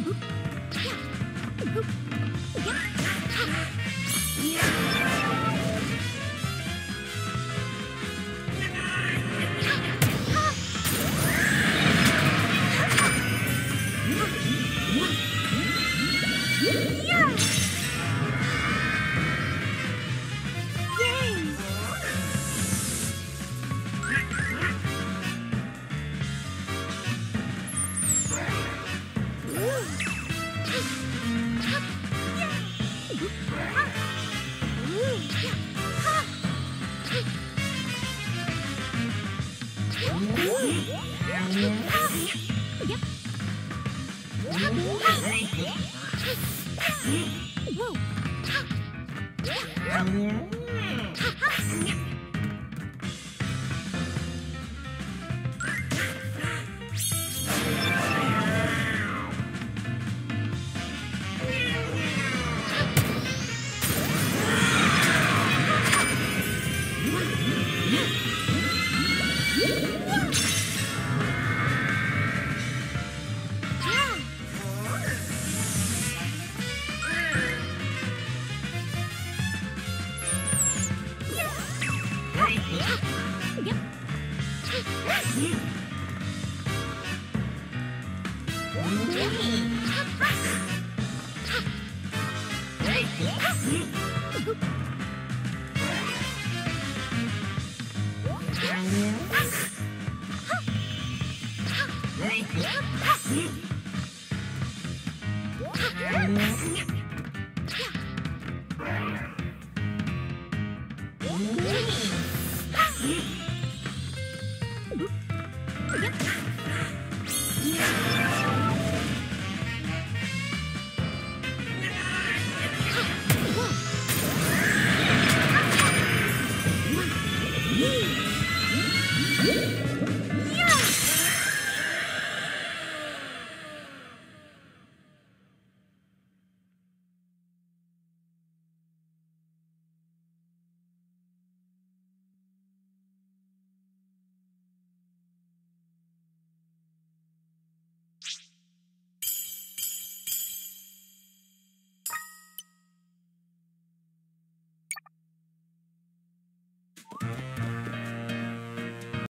Mm-hmm. Yeah. Yeah. Yeah.